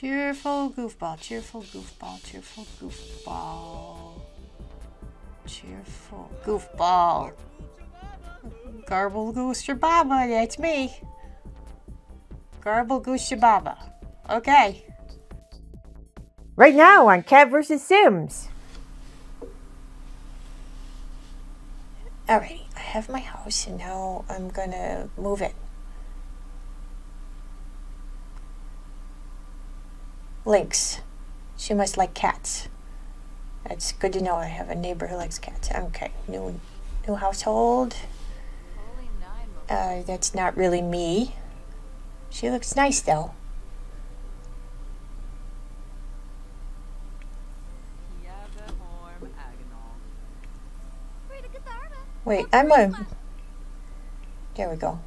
Cheerful goofball, cheerful goofball, cheerful goofball. Cheerful goofball. Garble Goose Shababa, that's me. Garble Goose Shababa. Okay. Right now on Cat vs. Sims. Alrighty, I have my house and now I'm gonna move in. Lynx. She must like cats. That's good to know. I have a neighbor who likes cats. Okay, new new household. Uh, that's not really me. She looks nice though. Wait, I'm a. There we go.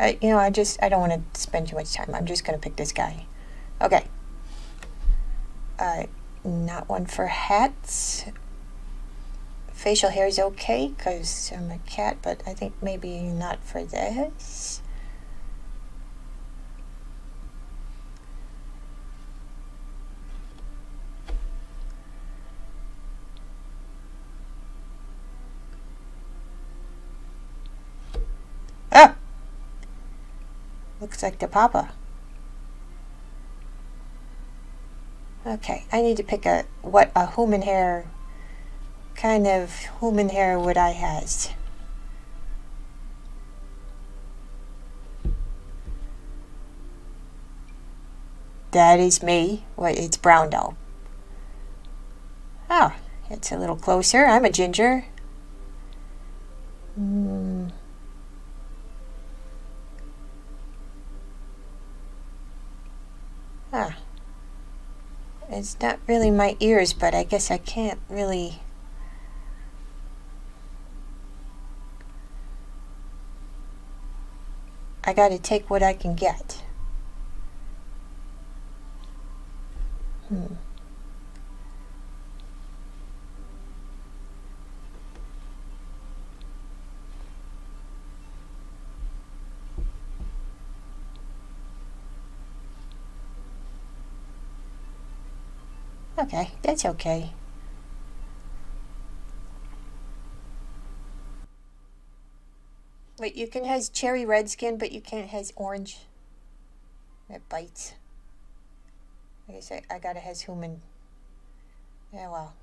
I, you know, I just, I don't want to spend too much time. I'm just going to pick this guy. Okay. Uh, not one for hats. Facial hair is okay because I'm a cat, but I think maybe not for this. Looks like the papa. Okay, I need to pick a what a human hair kind of human hair would I has. That is me. What it's brown though. Oh, it's a little closer. I'm a ginger. Mm. Huh. It's not really my ears, but I guess I can't really... I gotta take what I can get. Hmm. Okay, that's okay. Wait, you can has cherry red skin, but you can't has orange. It bites. I say, I gotta has human. Yeah, well.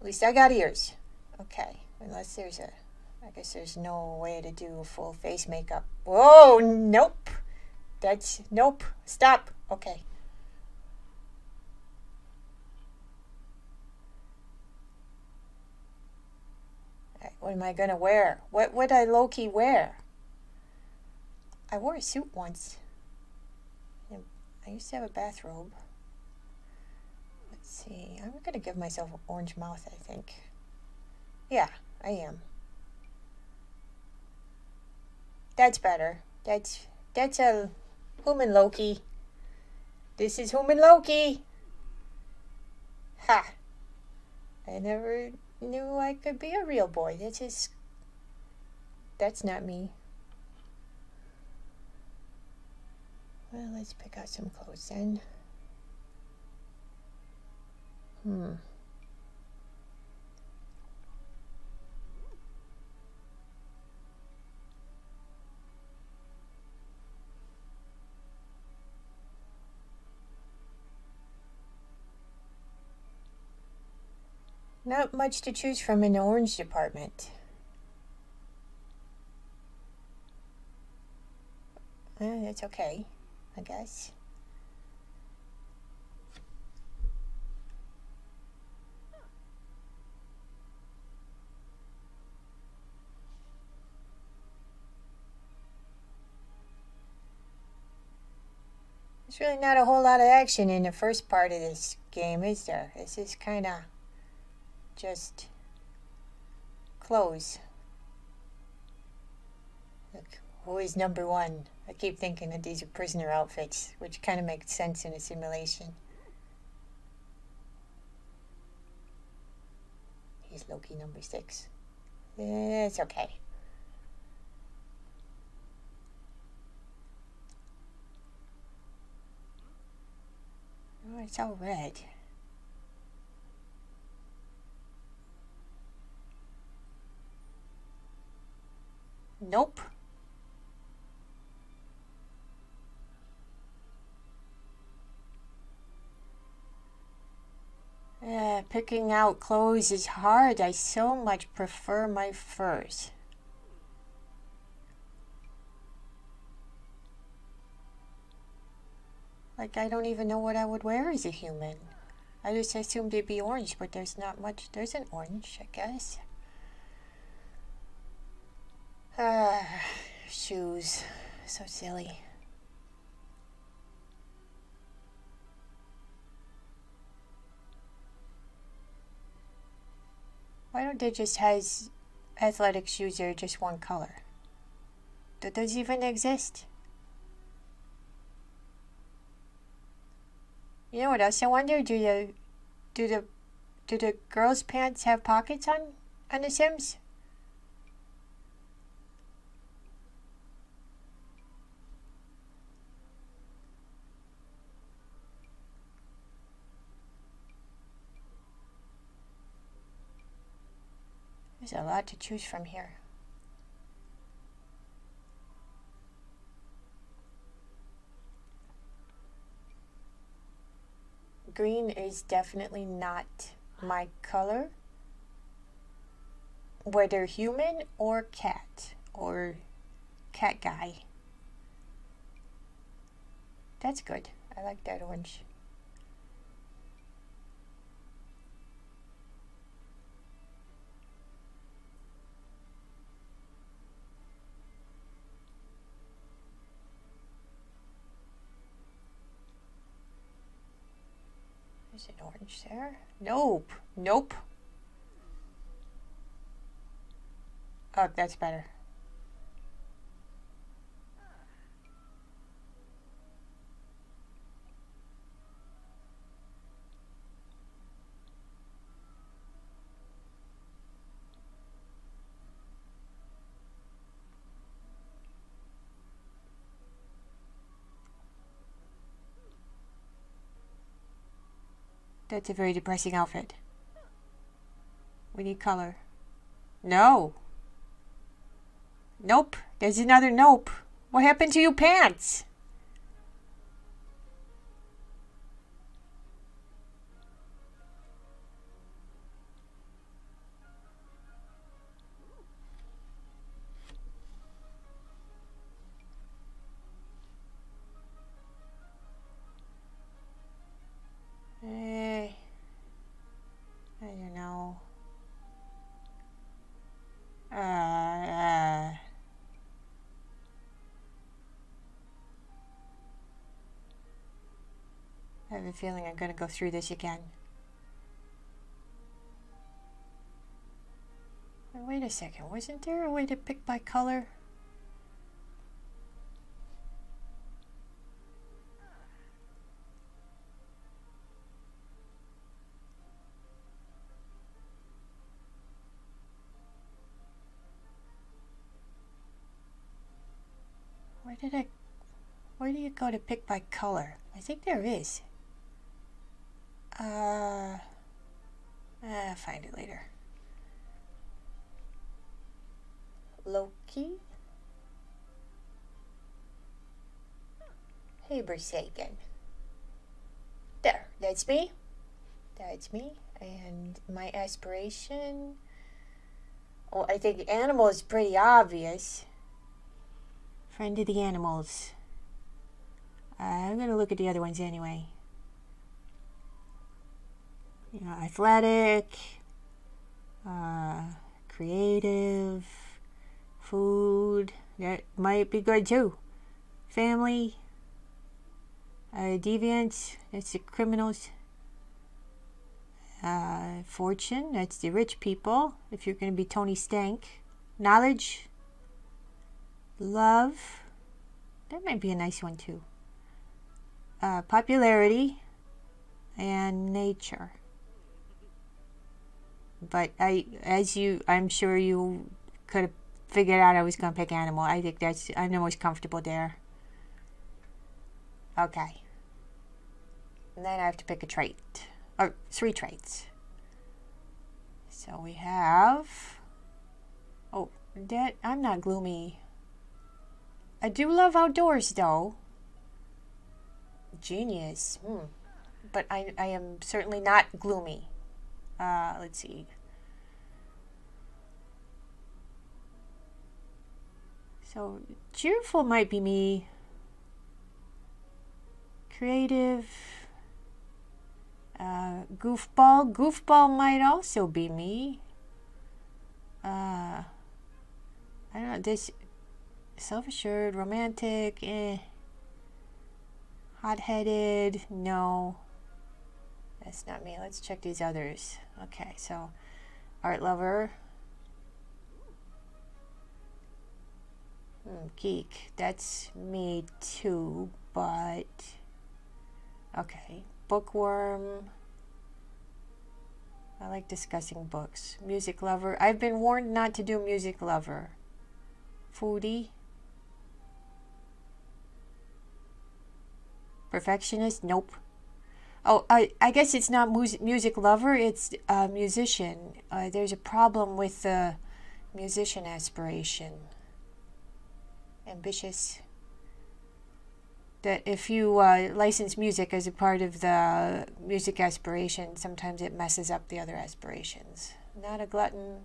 At least I got ears. Okay, unless there's a... I guess there's no way to do full face makeup. Whoa, nope. That's... Nope. Stop. Okay. What am I gonna wear? What would I Loki wear? I wore a suit once. I used to have a bathrobe. Let's see. I'm gonna give myself an orange mouth, I think. Yeah, I am. That's better. That's that's a human Loki. This is human Loki. Ha! I never knew I could be a real boy. That's. That's not me. Well, let's pick out some clothes then. Hmm. Not much to choose from in the orange department. Uh, that's okay, I guess. There's really not a whole lot of action in the first part of this game, is there? It's just kind of just close. Look, who is number one? I keep thinking that these are prisoner outfits, which kind of makes sense in a simulation. He's Loki number six. It's okay. Oh, it's all red. Nope. Uh, picking out clothes is hard. I so much prefer my furs. Like, I don't even know what I would wear as a human. I just assumed it'd be orange, but there's not much. There's an orange, I guess. Ah, shoes. So silly. Why don't they just has athletic shoes that are just one color? Do those even exist? You know what else I wonder? Do the do the do the girls' pants have pockets on on the Sims? A lot to choose from here. Green is definitely not my color, whether human or cat or cat guy. That's good. I like that orange. Is it orange there? Nope. Nope. Oh, that's better. That's a very depressing outfit. We need color. No. Nope. There's another nope. What happened to your pants? A feeling I'm going to go through this again. Wait a second, wasn't there a way to pick by color? Where did I... Where do you go to pick by color? I think there is. Uh... I'll find it later. Loki? Habersagen. There, that's me. That's me. And my aspiration... Well, I think animal is pretty obvious. Friend of the animals. I'm gonna look at the other ones anyway. You know, athletic, uh, creative, food. That might be good too. Family, uh, deviants. That's the criminals. Uh, fortune. That's the rich people. If you're gonna be Tony Stank. Knowledge love that might be a nice one too uh, popularity and nature but I, as you, I'm sure you could have figured out I was going to pick animal. I think that's, I'm the most comfortable there. Okay. And then I have to pick a trait, or three traits. So we have, oh, that, I'm not gloomy. I do love outdoors though. Genius. Hmm. But I, I am certainly not gloomy. Uh, let's see. So, cheerful might be me. Creative. Uh, goofball. Goofball might also be me. Uh, I don't know. This self assured, romantic, eh. Hot headed, no. That's not me. Let's check these others. Okay, so art lover. Hmm, geek. That's me too, but. Okay. Bookworm. I like discussing books. Music lover. I've been warned not to do music lover. Foodie. Perfectionist? Nope. Oh, I, I guess it's not music, music lover, it's a musician. Uh, there's a problem with the musician aspiration. Ambitious. That if you uh, license music as a part of the music aspiration, sometimes it messes up the other aspirations. Not a glutton.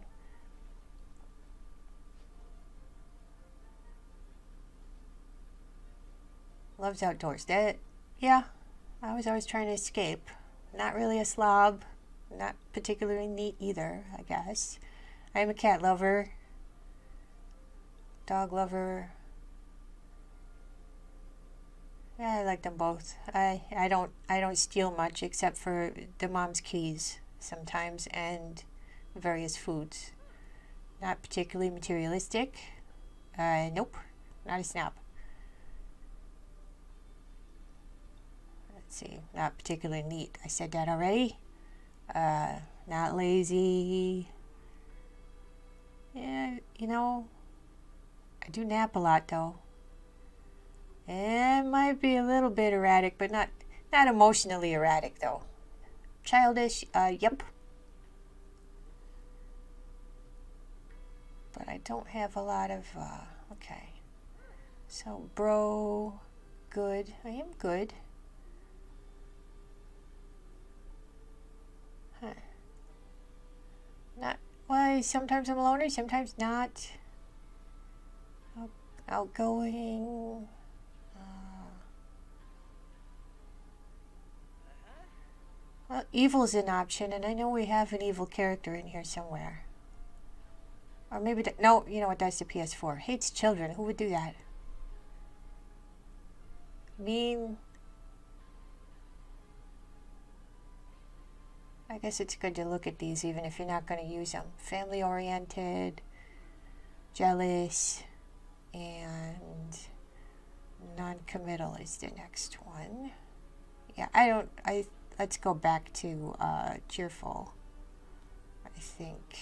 Loves outdoors. That, yeah, I was always trying to escape. Not really a slob, not particularly neat either, I guess. I am a cat lover, dog lover. Yeah, I like them both. I, I don't I don't steal much except for the mom's keys sometimes and various foods. Not particularly materialistic. Uh, nope, not a snob. Not particularly neat. I said that already. Uh, not lazy. Yeah, you know, I do nap a lot though. It might be a little bit erratic, but not not emotionally erratic though. Childish, uh, yep. But I don't have a lot of, uh, okay. So, bro, good. I am good. Not sometimes I'm a loner, sometimes not. Out, outgoing. Uh, well, evil is an option, and I know we have an evil character in here somewhere. Or maybe, no, you know what, that's the PS4. Hates children. Who would do that? Mean, I guess it's good to look at these even if you're not going to use them. Family oriented, jealous, and non committal is the next one. Yeah, I don't, I, let's go back to uh, cheerful, I think.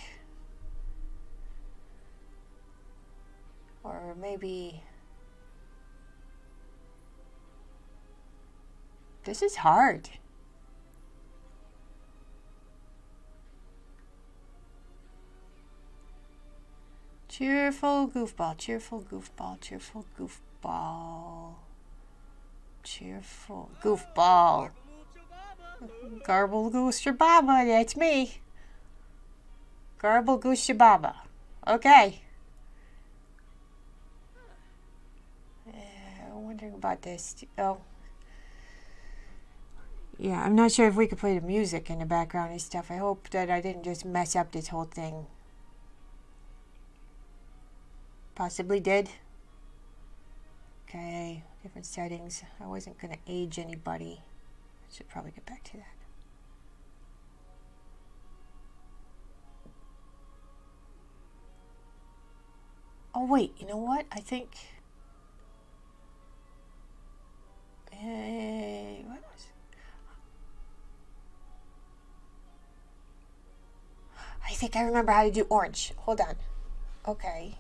Or maybe. This is hard. Cheerful goofball, cheerful goofball, cheerful goofball. Cheerful goofball. Garble goose baba, that's me. Garble goose baba. Okay. Uh, I'm wondering about this. Oh. Yeah, I'm not sure if we could play the music in the background and stuff. I hope that I didn't just mess up this whole thing. Possibly did. Okay, different settings. I wasn't going to age anybody. Should probably get back to that. Oh wait, you know what? I think. Hey, what was? I think I remember how to do orange. Hold on. Okay.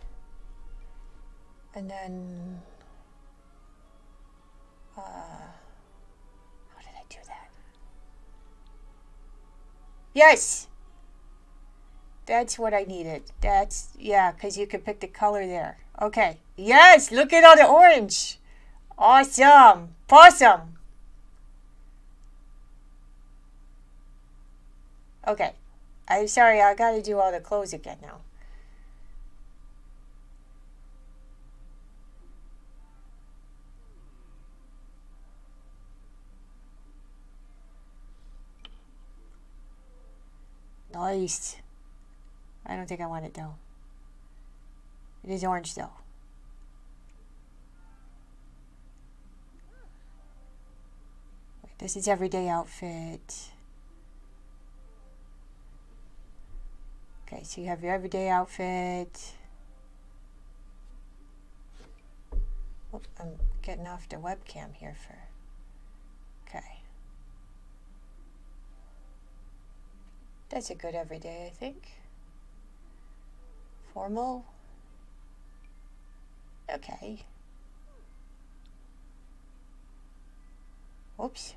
And then... Uh, how did I do that? Yes! That's what I needed. That's, yeah, because you could pick the color there. Okay. Yes, look at all the orange. Awesome. Possum. Okay. I'm sorry, I gotta do all the clothes again now. Nice. I don't think I want it though. It is orange though. This is everyday outfit. Okay, so you have your everyday outfit. I'm getting off the webcam here for. Okay. That's a good everyday, I think. Formal. Okay. Oops.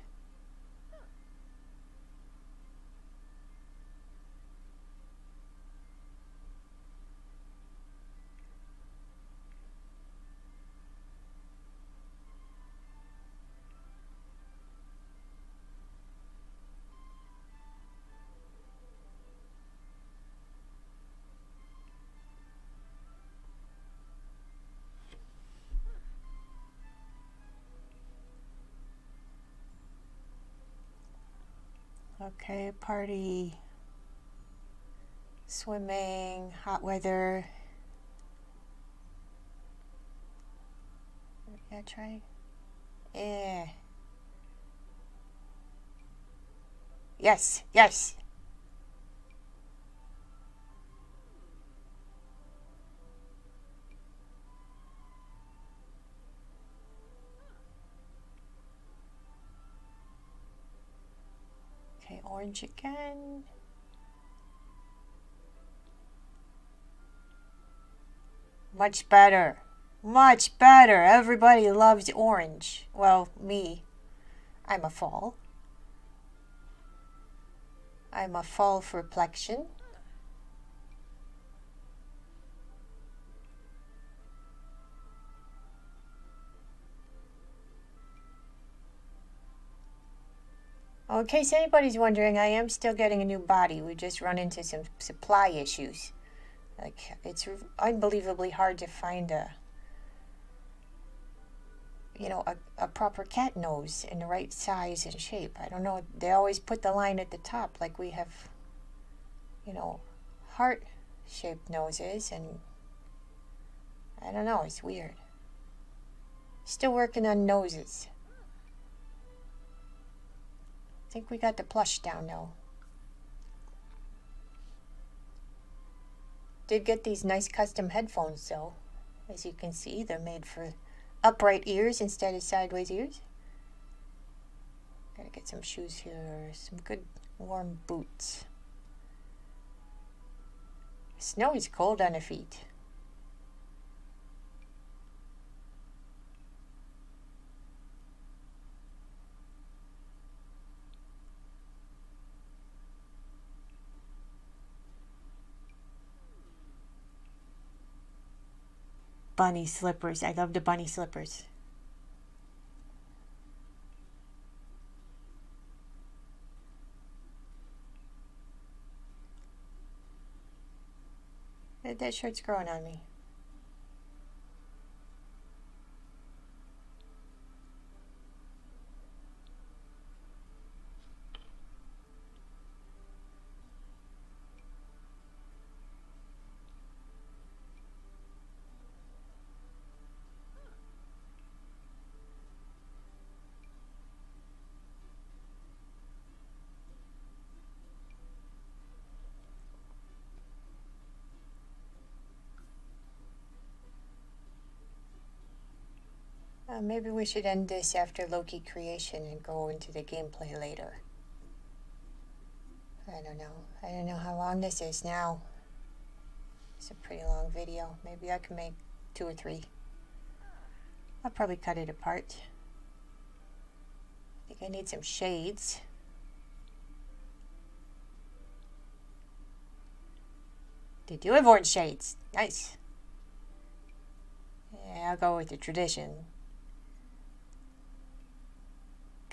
Okay, party, swimming, hot weather. Yeah, try. Yeah. Yes, yes. Orange again. Much better. Much better. Everybody loves orange. Well, me. I'm a fall. I'm a fall for plexion. Well, in case anybody's wondering, I am still getting a new body. We just run into some supply issues. Like, it's unbelievably hard to find a, you know, a, a proper cat nose in the right size and shape. I don't know. They always put the line at the top, like we have, you know, heart-shaped noses, and I don't know. It's weird. Still working on noses. I think we got the plush down though. Did get these nice custom headphones though. As you can see, they're made for upright ears instead of sideways ears. Gotta get some shoes here, some good warm boots. Snow is cold on the feet. Bunny slippers. I love the bunny slippers. That shirt's growing on me. Uh, maybe we should end this after Loki creation and go into the gameplay later. I don't know. I don't know how long this is now. It's a pretty long video. Maybe I can make two or three. I'll probably cut it apart. I think I need some shades. They do have orange shades. Nice. Yeah, I'll go with the tradition.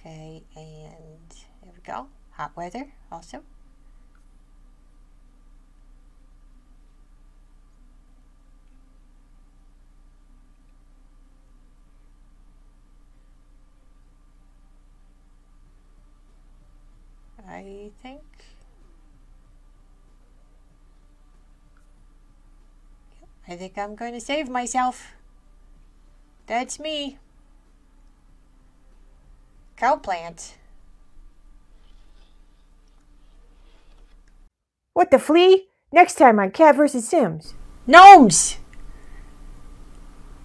Okay, and there we go. Hot weather also. I think. I think I'm going to save myself. That's me. Cow plant. What the flea? Next time on Cat vs. Sims. Gnomes!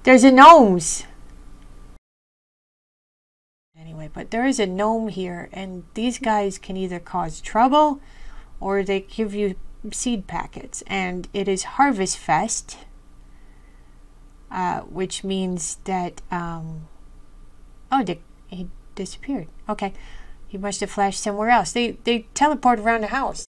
There's a gnomes. Anyway, but there is a gnome here, and these guys can either cause trouble or they give you seed packets. And it is Harvest Fest, uh, which means that. Um, oh, they, he disappeared. Okay. He must have flashed somewhere else. They, they teleport around the house.